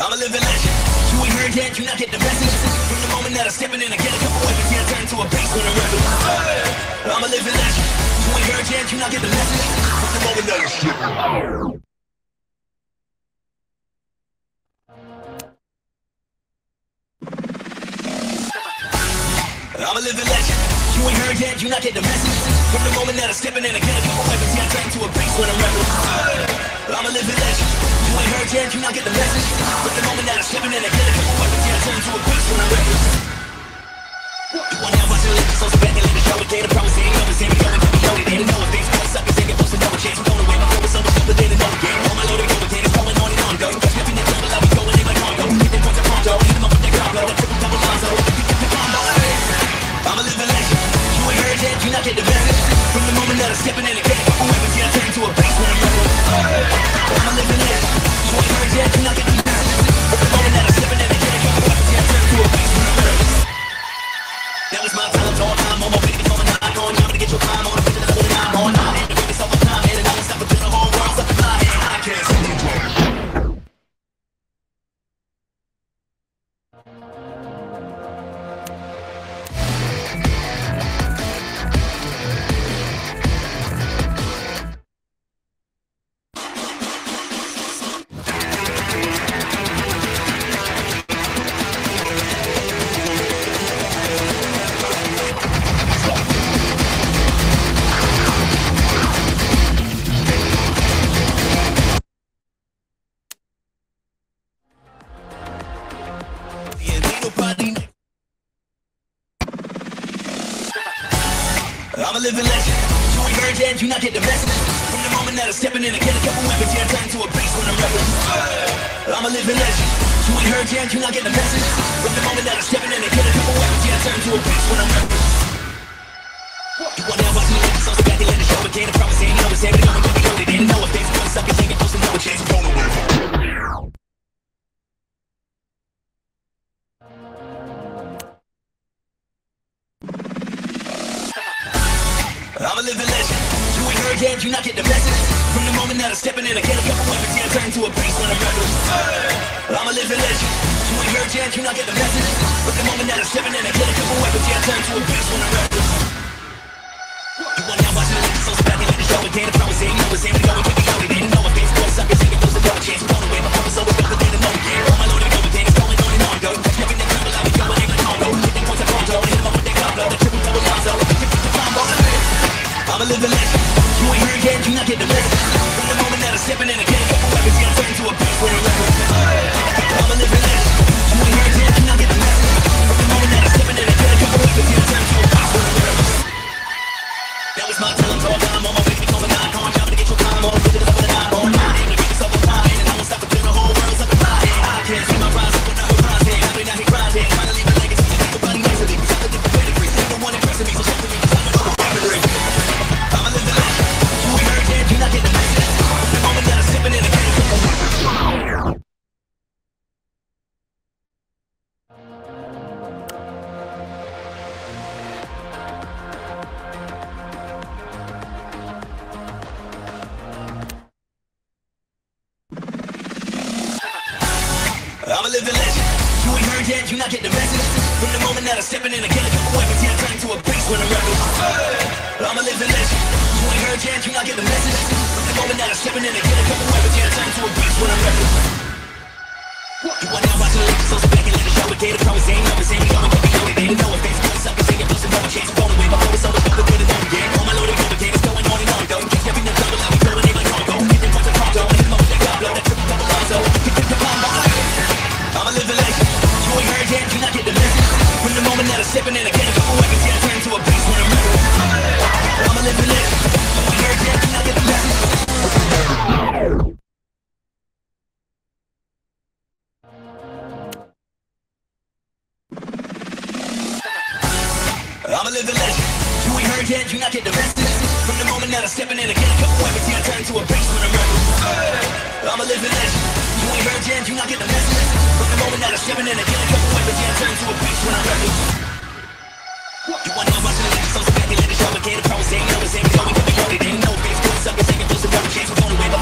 I'm a living legend. You ain't heard yet. you not get the message. From the moment that I'm stepping in, I get a couple weapons, yeah, I turn to a beast when I'm rapping. Hey, I'm a living legend. You ain't heard yet. you not get the message. From the moment that I'm stepping I'm a living legend. You ain't heard yet, you not get the message. From the moment that I'm stepping in, I get a couple weapons, yeah, I turn to a beast when I'm rapping. Hey, I'm a living legend. You ain't heard yet, you not get the message. But the moment that I'm in and I get a couple weapons, yeah, I turn into a beast when I'm reckless. You wanna have my so spend it. living legend. You ain't virgin, you not get the message. From the moment that I'm stepping in, I get a couple weapons. Yeah, I turn into a beast when I'm rapping. I'm a living legend. You ain't heard yet, you not get the message. From the moment that I'm stepping in, I get a couple weapons. Yeah, I turn into a beast when I'm rapping. You wanna watch me like this, I'm so bad, they let it show again. I promise, ain't no, it's happening. I'm gonna be loaded, ain't no offense. jam, you not get the message? But the moment that I'm stepping in, I get a couple weapons, yeah, I turn to a beast when I'm this. You want now, watching the lights, so spreading like a show again. If I was in, I was in, We going with the county, didn't know if it's going suck, it's it those a dark chance. Blown away, my focus always got the Didn't know, yeah. All my loaded go again, it's going on and on, go. Never in the trouble, I'll be going in the Congo. Hitting points of Congo, hitting them up with that combo. The triple double Lonzo, I'm a living legend. You ain't here yet, you not get the message. Don't Not get the message. From the moment that I'm stepping in, I get a couple weapons, yeah, I turn to a beast when I'm rebel. I'm a living legend. You ain't heard yet, you not get the message. From the moment that I'm stepping in, I get a couple weapons, yeah, I turn to a beast when I'm rebel. You want to watch the so back and let the show it. Gator promise ain't numbers, ain't going, but we know it. They don't know it. Face good suckers, ain't plus no chance of going away. My like Red Jam, you not get the message From the moment that I'm in, I get a couple weapons Yeah, I turn to a beast when I'm ready You wanna know watching the last, I'm speculating Show again, the pros, ain't always ain't going, coming, holding Ain't no bitch, good suckers, taking those and rubber cans, we're going away, but